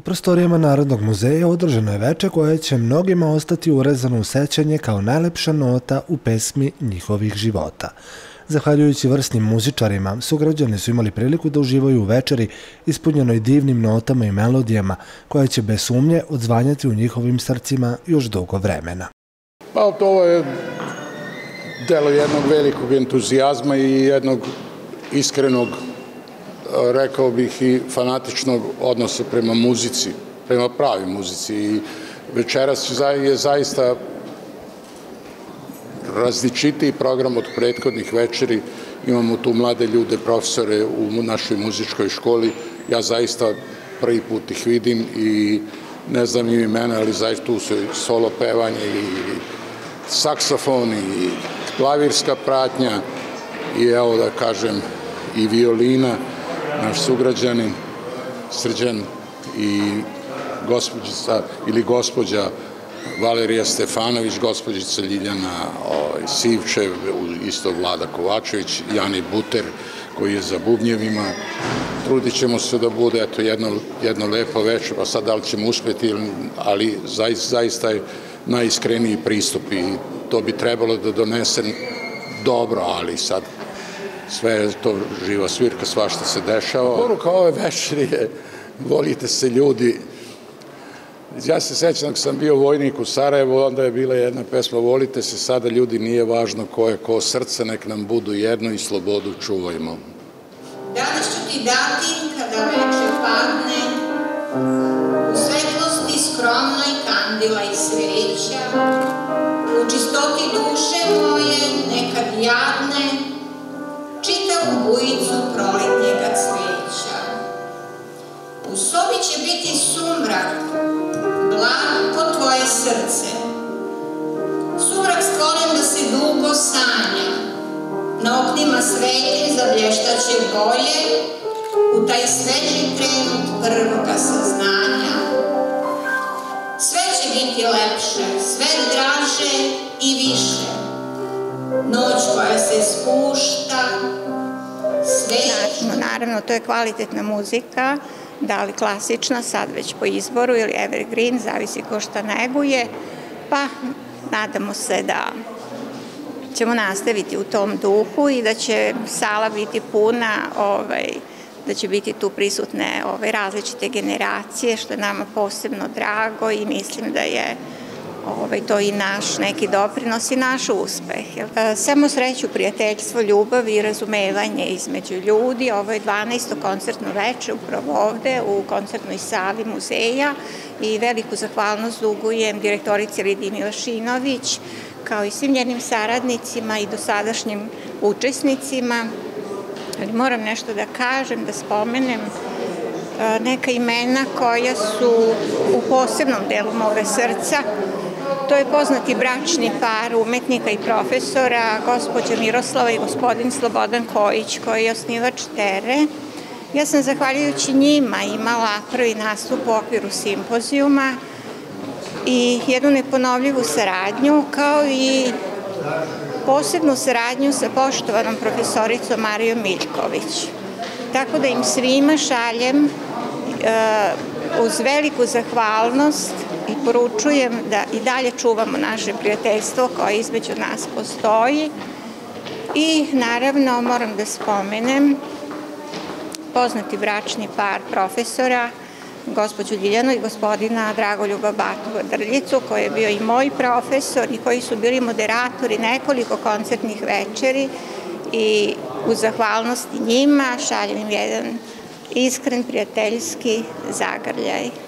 prostorijama Narodnog muzeja održano je veče koje će mnogima ostati urezano u sećanje kao najlepša nota u pesmi njihovih života. Zahvaljujući vrsnim muzičarima, sugrađani su imali priliku da uživaju u večeri ispunjenoj divnim notama i melodijama koje će bez sumnje odzvanjati u njihovim srcima još dugo vremena. Pa to je delo jednog velikog entuzijazma i jednog iskrenog rekao bih i fanatičnog odnosa prema muzici, prema pravi muzici i večeras je zaista različitiji program od prethodnih večeri. Imamo tu mlade ljude, profesore u našoj muzičkoj školi. Ja zaista prvi put ih vidim i ne znam im imena, ali zaista tu su solo pevanje i saksofon i klavirska pratnja i evo da kažem i violina naš sugrađanin Srđan i gospođica ili gospođa Valerija Stefanović, gospođica Ljiljana ovaj, Sivčev, isto Vlada Kovačević, Jani Buter koji je za bubnjevima. Trudit ćemo se da bude eto, jedno, jedno lepo večer, pa sad da li ćemo uspeti, ali zaista, zaista je najiskreniji pristup i to bi trebalo da donese dobro, ali sad sve je to živa svirka, svašta se dešava. Poruka ove večeri je, volite se ljudi, Ja se sećam da sam bio vojnik u Sarajevu, onda je bila jedna pesma Volite se, sada ljudi nije važno ko je ko srce, nek nam budu jedno i slobodu čuvajmo. Danas ću ti dati kada veče padne, u svetlosti skromnoj kandila i sveća, u čistoti duše moje nekad jadne, čitavu bujicu proletnjega cveća. U sobi će biti sumrak, blag po tvoje srce. Sumrak stvoren da se dugo sanja, na oknima sveti zablještaće boje, u taj sveži trenut prvoga saznanja. Sve će biti lepše, sve draže i više. Noć koja se spušta, Naravno, naravno, to je kvalitetna muzika, da li klasična, sad već po izboru, ili evergreen, zavisi ko šta neguje, pa nadamo se da ćemo nastaviti u tom duhu i da će sala biti puna, ovaj, da će biti tu prisutne ovaj, različite generacije, što je nama posebno drago i mislim da je ovaj, to i naš neki doprinos i naš uspeh. E, samo sreću, prijateljstvo, ljubav i razumevanje između ljudi. Ovo je 12. koncertno veče upravo ovde u koncertnoj sali muzeja i veliku zahvalnost dugujem direktorici Lidi Milašinović, kao i svim njenim saradnicima i dosadašnjim učesnicima. Ali moram nešto da kažem, da spomenem e, neka imena koja su u posebnom delu moga srca, To je poznati bračni par umetnika i profesora, gospođa Miroslava i gospodin Slobodan Kojić, koji je osnivač Tere. Ja sam zahvaljujući njima imala prvi nastup u okviru simpozijuma i jednu neponovljivu saradnju, kao i posebnu saradnju sa poštovanom profesoricom Marijom Miljković. Tako da im svima šaljem e, uz veliku zahvalnost i poručujem da i dalje čuvamo naše prijateljstvo koje između nas postoji i naravno moram da spomenem poznati bračni par profesora gospođu Ljiljanu i gospodina Dragoljuba Batova Drljicu, koji je bio i moj profesor i koji su bili moderatori nekoliko koncertnih večeri i u zahvalnosti njima šaljem jedan iskren prijateljski zagrljaj.